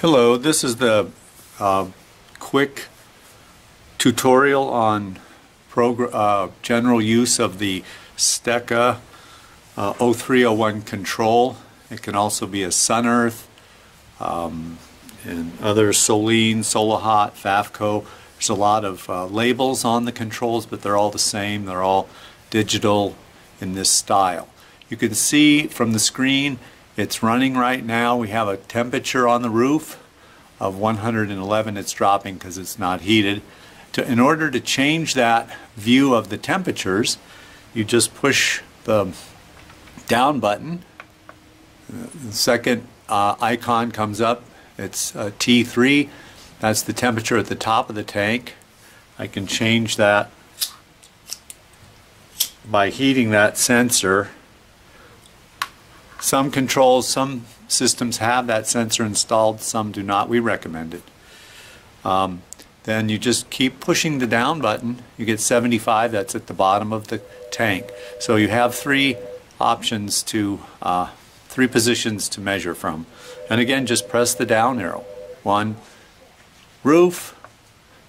Hello, this is the uh, quick tutorial on uh, general use of the Steca uh, 0301 control. It can also be a SunEarth um, and other Solene, Solahart, Fafco. There's a lot of uh, labels on the controls, but they're all the same. They're all digital in this style. You can see from the screen it's running right now. We have a temperature on the roof of 111. It's dropping because it's not heated. To, in order to change that view of the temperatures, you just push the down button. The second uh, icon comes up. It's uh, T3. That's the temperature at the top of the tank. I can change that by heating that sensor some controls, some systems have that sensor installed, some do not. We recommend it. Um, then you just keep pushing the down button. You get 75, that's at the bottom of the tank. So you have three options to, uh, three positions to measure from. And again, just press the down arrow. One, roof,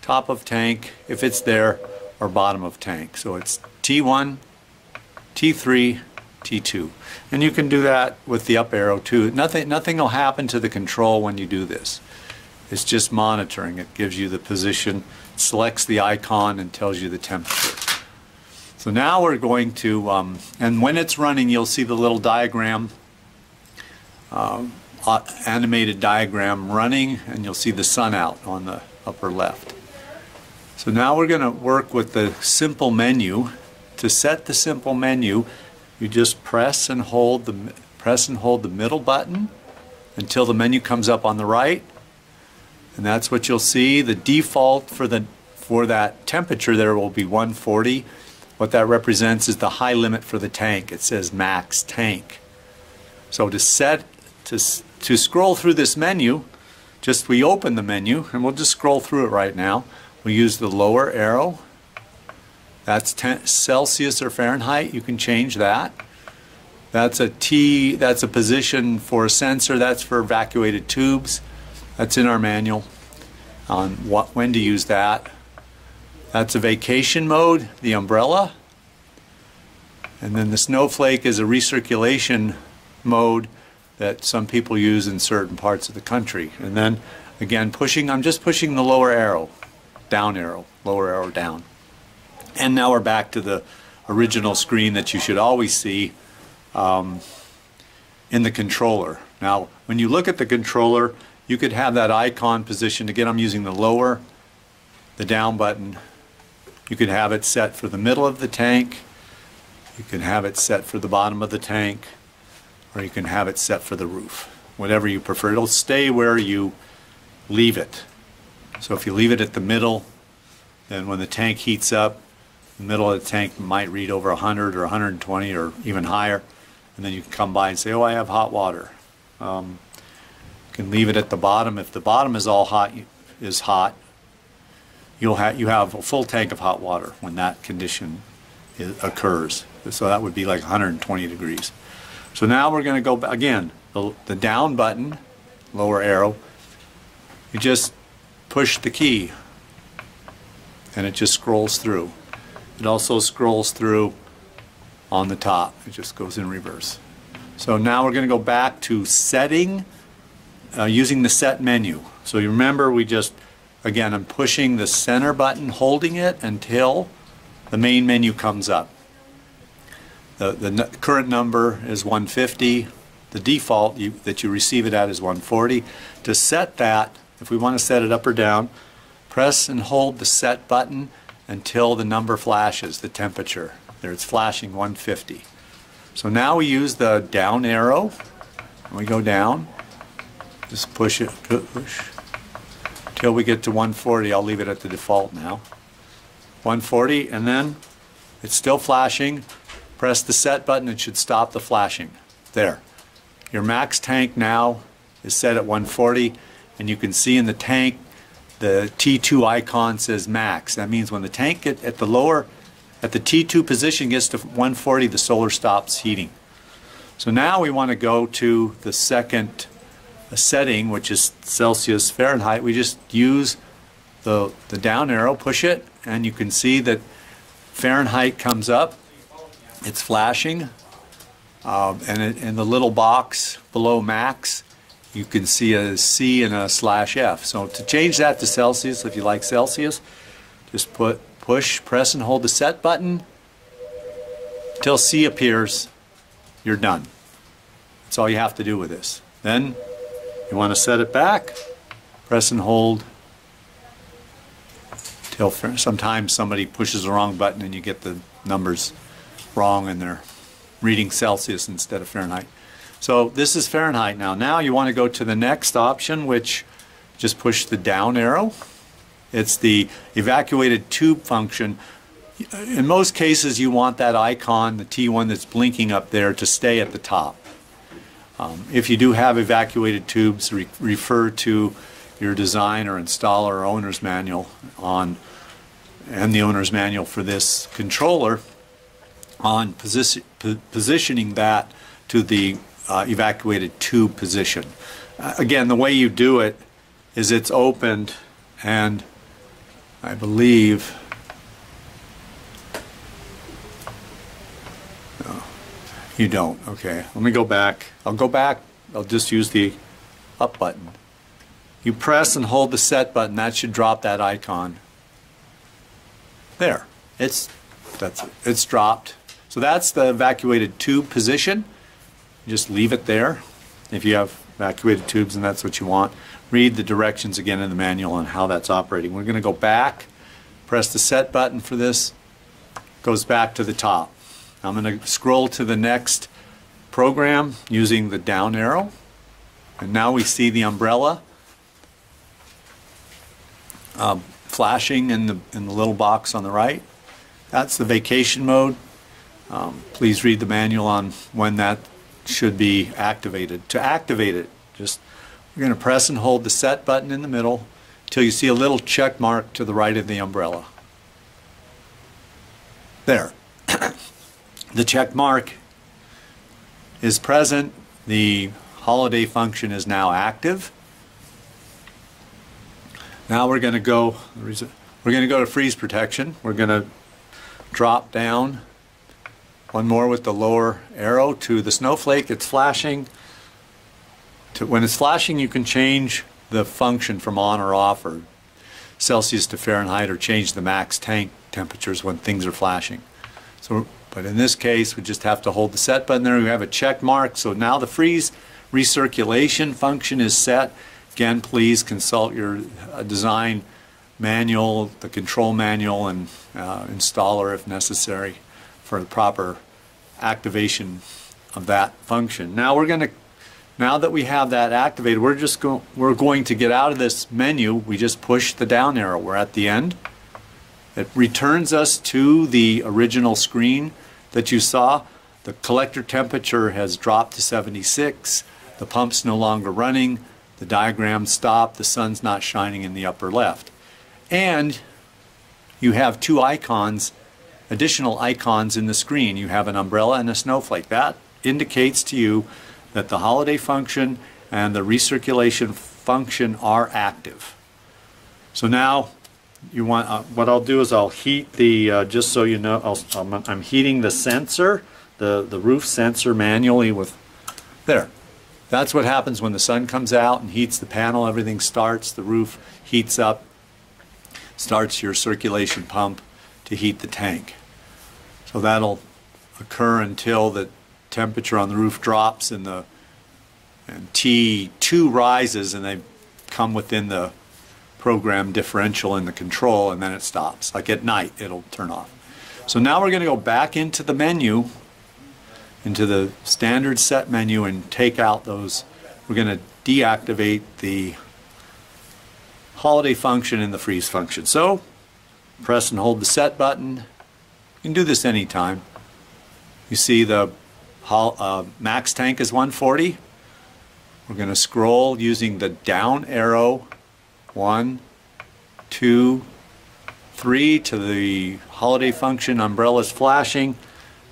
top of tank, if it's there, or bottom of tank. So it's T1, T3, T2. And you can do that with the up arrow too. Nothing, nothing will happen to the control when you do this. It's just monitoring. It gives you the position, selects the icon and tells you the temperature. So now we're going to, um, and when it's running you'll see the little diagram, uh, animated diagram running and you'll see the sun out on the upper left. So now we're going to work with the simple menu. To set the simple menu, you just press and hold the press and hold the middle button until the menu comes up on the right. And that's what you'll see. The default for the for that temperature there will be 140 what that represents is the high limit for the tank. It says max tank. So to set to to scroll through this menu just we open the menu and we'll just scroll through it right now. We use the lower arrow that's 10 Celsius or Fahrenheit. You can change that. That's a T, that's a position for a sensor. That's for evacuated tubes. That's in our manual on what, when to use that. That's a vacation mode, the umbrella. And then the snowflake is a recirculation mode that some people use in certain parts of the country. And then again, pushing, I'm just pushing the lower arrow, down arrow, lower arrow down. And now we're back to the original screen that you should always see um, in the controller. Now, when you look at the controller, you could have that icon positioned. Again, I'm using the lower, the down button. You could have it set for the middle of the tank. You can have it set for the bottom of the tank. Or you can have it set for the roof. Whatever you prefer. It'll stay where you leave it. So if you leave it at the middle, then when the tank heats up, middle of the tank might read over 100 or 120 or even higher. And then you can come by and say, oh, I have hot water. Um, you can leave it at the bottom. If the bottom is all hot, is hot, you'll have you have a full tank of hot water when that condition occurs. So that would be like 120 degrees. So now we're going to go again. The, the down button, lower arrow. You just push the key, and it just scrolls through. It also scrolls through on the top. It just goes in reverse. So now we're going to go back to setting uh, using the set menu. So you remember we just, again, I'm pushing the center button, holding it until the main menu comes up. The, the current number is 150. The default you, that you receive it at is 140. To set that, if we want to set it up or down, press and hold the set button until the number flashes, the temperature. There it's flashing 150. So now we use the down arrow. And we go down. Just push it, push, until we get to 140. I'll leave it at the default now. 140 and then it's still flashing. Press the set button, it should stop the flashing. There. Your max tank now is set at 140 and you can see in the tank the T2 icon says max. That means when the tank get at the lower, at the T2 position gets to 140, the solar stops heating. So now we want to go to the second setting, which is Celsius Fahrenheit, we just use the, the down arrow, push it, and you can see that Fahrenheit comes up. It's flashing. Um, and in the little box below max, you can see a C and a slash F. So to change that to Celsius, if you like Celsius, just put push, press, and hold the set button till C appears. You're done. That's all you have to do with this. Then you want to set it back, press and hold till sometimes somebody pushes the wrong button and you get the numbers wrong and they're reading Celsius instead of Fahrenheit. So this is Fahrenheit now. Now you want to go to the next option, which just push the down arrow. It's the evacuated tube function. In most cases, you want that icon, the T1 that's blinking up there, to stay at the top. Um, if you do have evacuated tubes, re refer to your design or installer or owner's manual on and the owner's manual for this controller on position, positioning that to the uh, evacuated tube position. Uh, again, the way you do it is it's opened and I believe you don't. Okay, let me go back. I'll go back. I'll just use the up button. You press and hold the set button. That should drop that icon. There. It's that's it. It's dropped. So that's the evacuated tube position. Just leave it there if you have evacuated tubes and that's what you want. Read the directions again in the manual on how that's operating. We're going to go back, press the set button for this, goes back to the top. I'm going to scroll to the next program using the down arrow. And now we see the umbrella um, flashing in the, in the little box on the right. That's the vacation mode. Um, please read the manual on when that should be activated. To activate it, just you're going to press and hold the set button in the middle till you see a little check mark to the right of the umbrella. There. the check mark is present. The holiday function is now active. Now we're going to go, we're going to go to freeze protection. We're going to drop down one more with the lower arrow to the snowflake. It's flashing. To, when it's flashing, you can change the function from on or off or Celsius to Fahrenheit or change the max tank temperatures when things are flashing. So, but in this case, we just have to hold the set button there. We have a check mark. So now the freeze recirculation function is set Again, please consult your uh, design manual, the control manual, and uh, installer if necessary for the proper activation of that function. Now we're going to, now that we have that activated, we're just going, we're going to get out of this menu. We just push the down arrow. We're at the end. It returns us to the original screen that you saw. The collector temperature has dropped to 76. The pump's no longer running. The diagram stopped, the sun's not shining in the upper left. And you have two icons, additional icons in the screen. You have an umbrella and a snowflake. That indicates to you that the holiday function and the recirculation function are active. So now you want uh, what I'll do is I'll heat the uh, just so you know i am I'm heating the sensor the the roof sensor manually with there that's what happens when the sun comes out and heats the panel, everything starts, the roof heats up, starts your circulation pump to heat the tank. So that'll occur until the temperature on the roof drops and the and T2 rises and they come within the program differential in the control and then it stops. Like at night it'll turn off. So now we're going to go back into the menu into the standard set menu and take out those. We're going to deactivate the holiday function and the freeze function. So press and hold the set button. You can do this anytime. You see the uh, max tank is 140. We're going to scroll using the down arrow. One, two, three to the holiday function. Umbrella's flashing.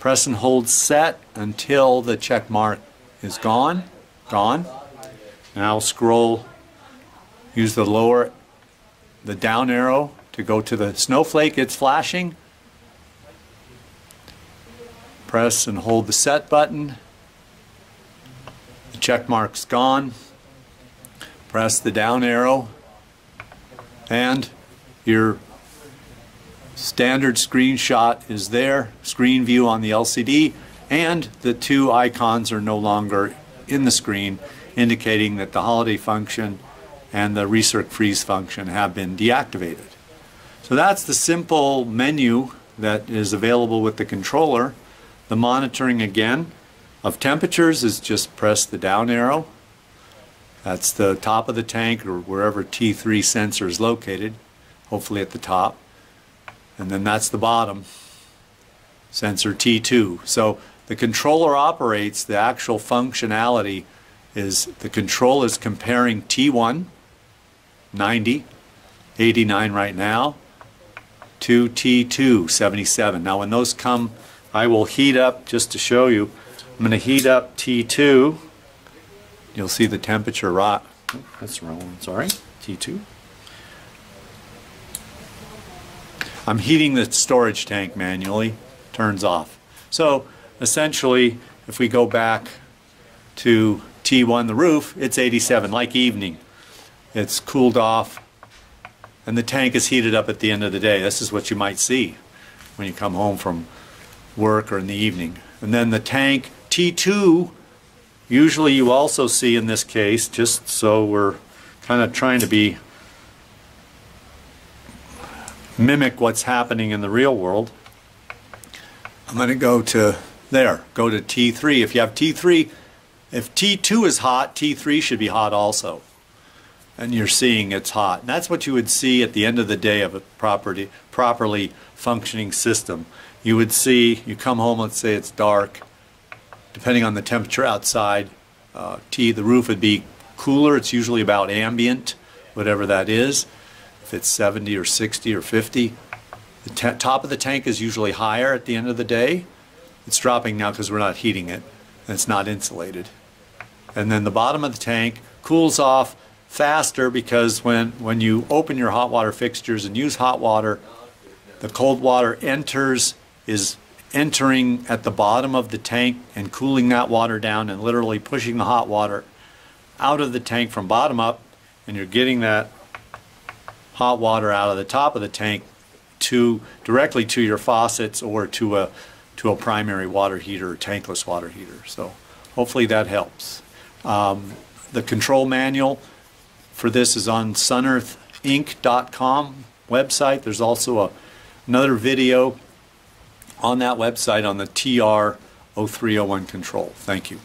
Press and hold set until the check mark is gone. Gone. Now scroll, use the lower, the down arrow to go to the snowflake it's flashing. Press and hold the set button. The check mark's gone. Press the down arrow and your standard screenshot is there, screen view on the LCD, and the two icons are no longer in the screen, indicating that the holiday function and the recirc freeze function have been deactivated. So that's the simple menu that is available with the controller. The monitoring again of temperatures is just press the down arrow. That's the top of the tank or wherever T3 sensor is located, hopefully at the top. And then that's the bottom, sensor T2. So the controller operates, the actual functionality is the control is comparing T1, 90, 89 right now, to T2, 77. Now when those come, I will heat up just to show you. I'm going to heat up T2. You'll see the temperature right. Oh, that's the wrong one, sorry. T2. I'm heating the storage tank manually, turns off. So essentially, if we go back to T1, the roof, it's 87, like evening. It's cooled off, and the tank is heated up at the end of the day. This is what you might see when you come home from work or in the evening. And then the tank T2, usually you also see in this case, just so we're kind of trying to be mimic what's happening in the real world. I'm going to go to there, go to T3. If you have T3, if T2 is hot, T3 should be hot also. And you're seeing it's hot. And that's what you would see at the end of the day of a property, properly functioning system. You would see, you come home, let's say it's dark, depending on the temperature outside, uh, T, the roof would be cooler. It's usually about ambient, whatever that is if it's 70 or 60 or 50. The top of the tank is usually higher at the end of the day. It's dropping now because we're not heating it and it's not insulated. And then the bottom of the tank cools off faster because when, when you open your hot water fixtures and use hot water, the cold water enters, is entering at the bottom of the tank and cooling that water down and literally pushing the hot water out of the tank from bottom up and you're getting that hot water out of the top of the tank to directly to your faucets or to a to a primary water heater or tankless water heater. So hopefully that helps. Um, the control manual for this is on sunearthinc.com website. There's also a, another video on that website on the TR0301 control. Thank you.